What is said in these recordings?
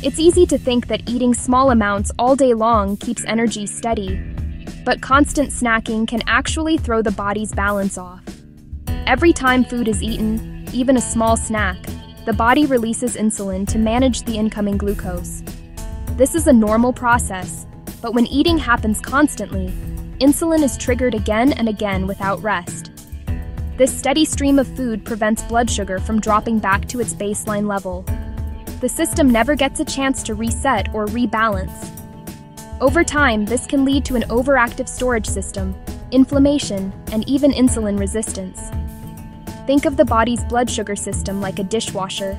It's easy to think that eating small amounts all day long keeps energy steady, but constant snacking can actually throw the body's balance off. Every time food is eaten, even a small snack, the body releases insulin to manage the incoming glucose. This is a normal process, but when eating happens constantly, insulin is triggered again and again without rest. This steady stream of food prevents blood sugar from dropping back to its baseline level. The system never gets a chance to reset or rebalance. Over time, this can lead to an overactive storage system, inflammation, and even insulin resistance. Think of the body's blood sugar system like a dishwasher.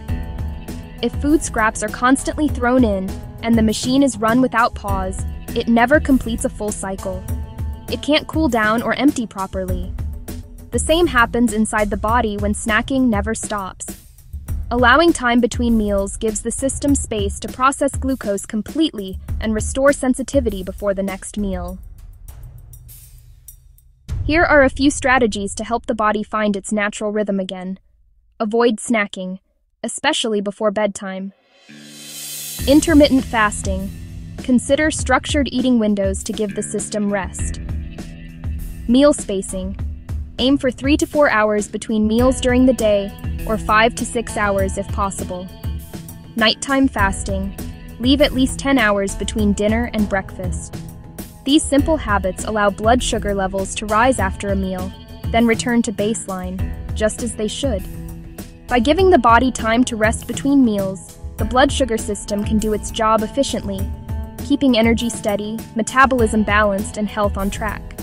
If food scraps are constantly thrown in and the machine is run without pause, it never completes a full cycle. It can't cool down or empty properly. The same happens inside the body when snacking never stops. Allowing time between meals gives the system space to process glucose completely and restore sensitivity before the next meal. Here are a few strategies to help the body find its natural rhythm again. Avoid snacking, especially before bedtime. Intermittent fasting. Consider structured eating windows to give the system rest. Meal spacing. Aim for 3 to 4 hours between meals during the day, or 5 to 6 hours if possible. Nighttime fasting. Leave at least 10 hours between dinner and breakfast. These simple habits allow blood sugar levels to rise after a meal, then return to baseline, just as they should. By giving the body time to rest between meals, the blood sugar system can do its job efficiently, keeping energy steady, metabolism balanced, and health on track.